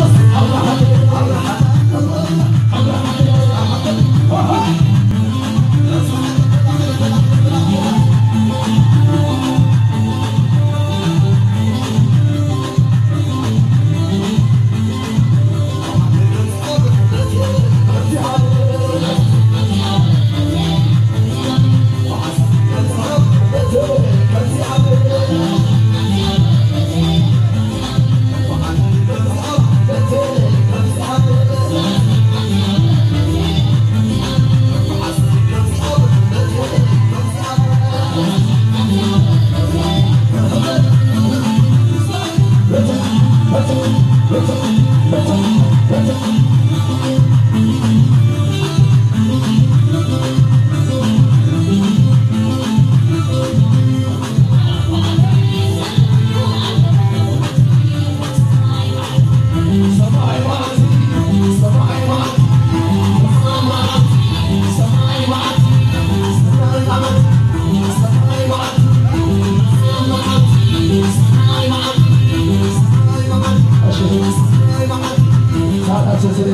todos.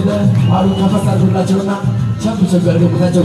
tyle, a ruka fasadu nadziona Chciałbym, żeby ruch nadział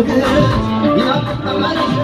You. know, I'm not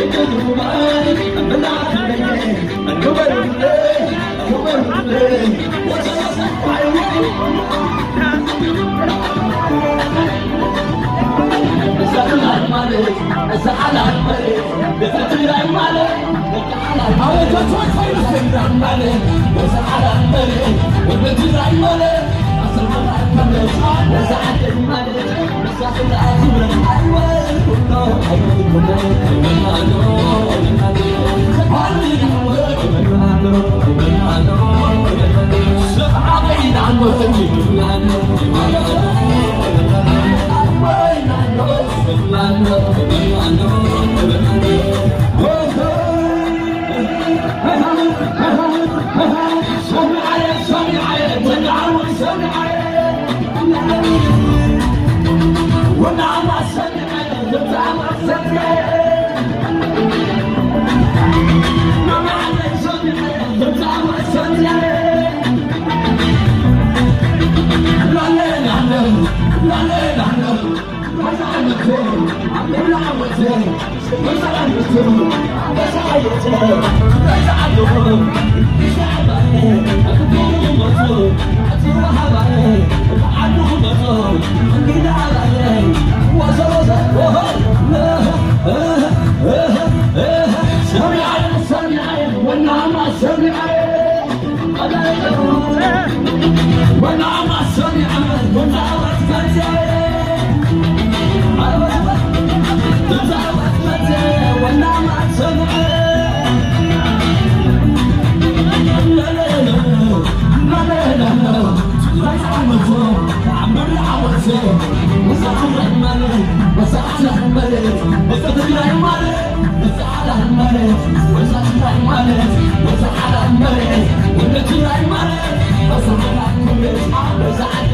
يقلبوا معاي بلعت الليل انكبر بالليل انكبر بالليل واتنصح عيوني زعل على المريض زعل على المريض بفترة المريض على المريض وزعل على المريض وبدي المريض عملت وزعت ما قدرت بس اخذ اعتبرك حيوان كله حيوان كله حيوان يسلم يسعد يسلم يسعد يسلم يسعد يقوم يسعد أكبرهم مطلوب عطينا حبايب وعدهم مطلوب خلينا حبايب وزر وزر لا سامي عليك سامي عليك والنعم سامي عليك والنعم سامي عليك والنعم 아